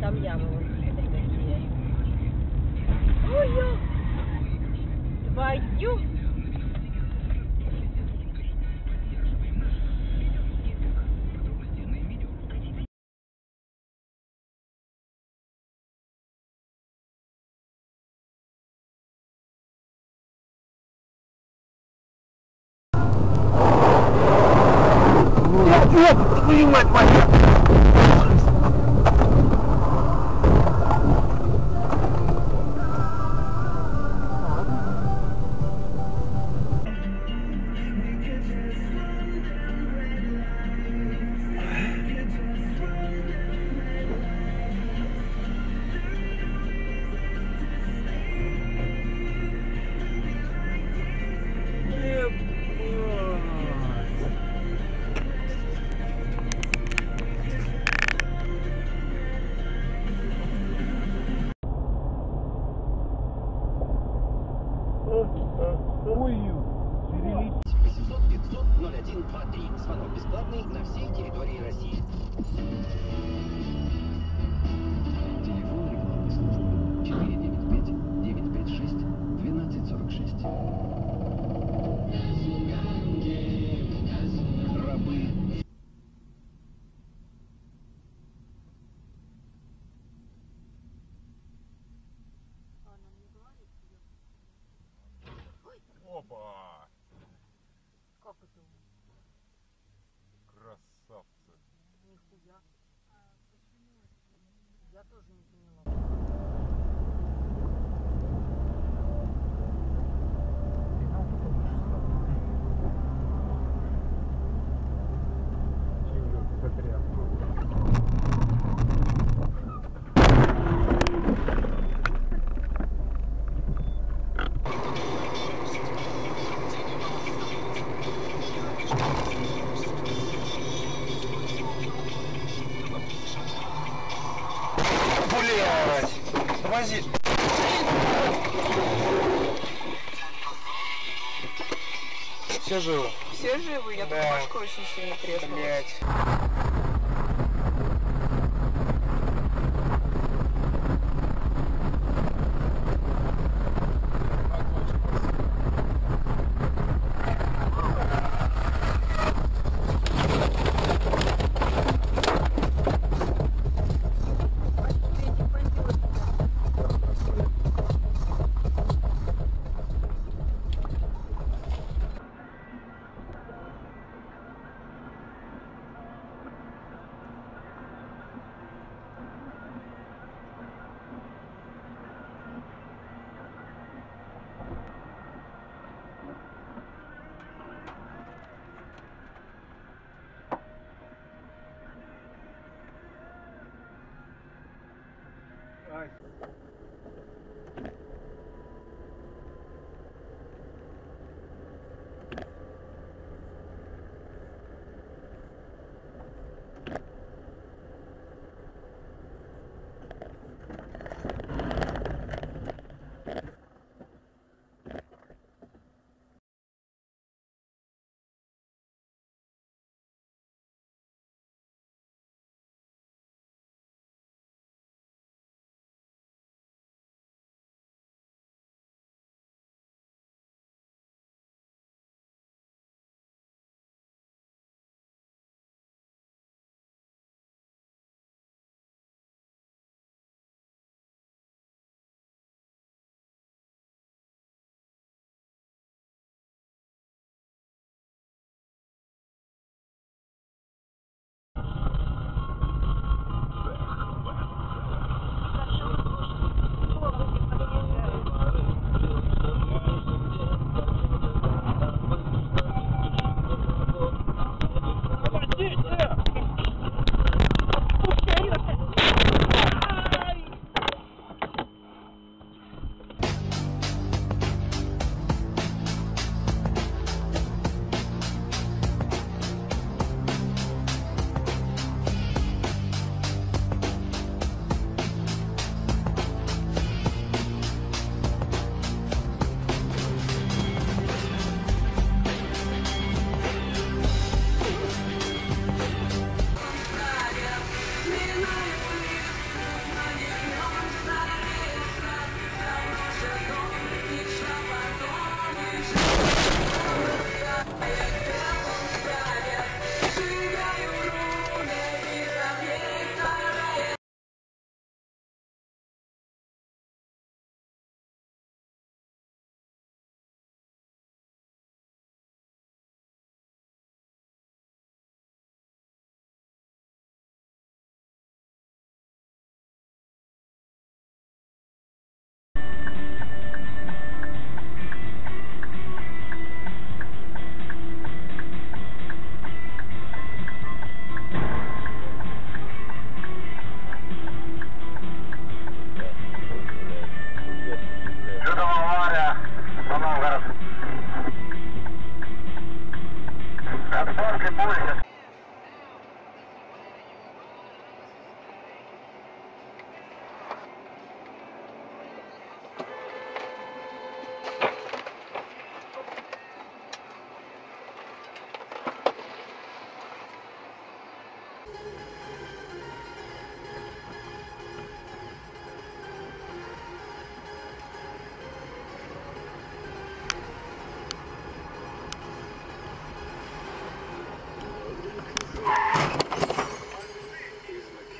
там ямы. Ой, твою! Ёб твою мать моя! Ую, перелетел. 800 500 0123. Звонок бесплатный на всей территории России. Опа! Как это? Красавцы. Нихуя. Я тоже не поняла. Блять! Тормози! Все живы? Все живы? Я Да. башка очень сильно треснула. Блять. time.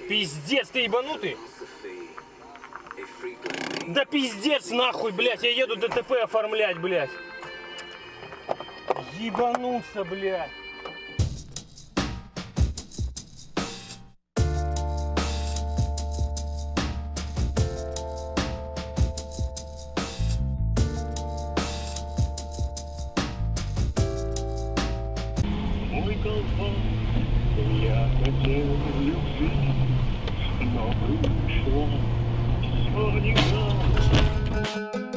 Пиздец, ты ебанутый? Да пиздец нахуй, блядь, я еду ДТП оформлять, блядь. Ебанулся, блядь. Я хотел любви, Oh, you.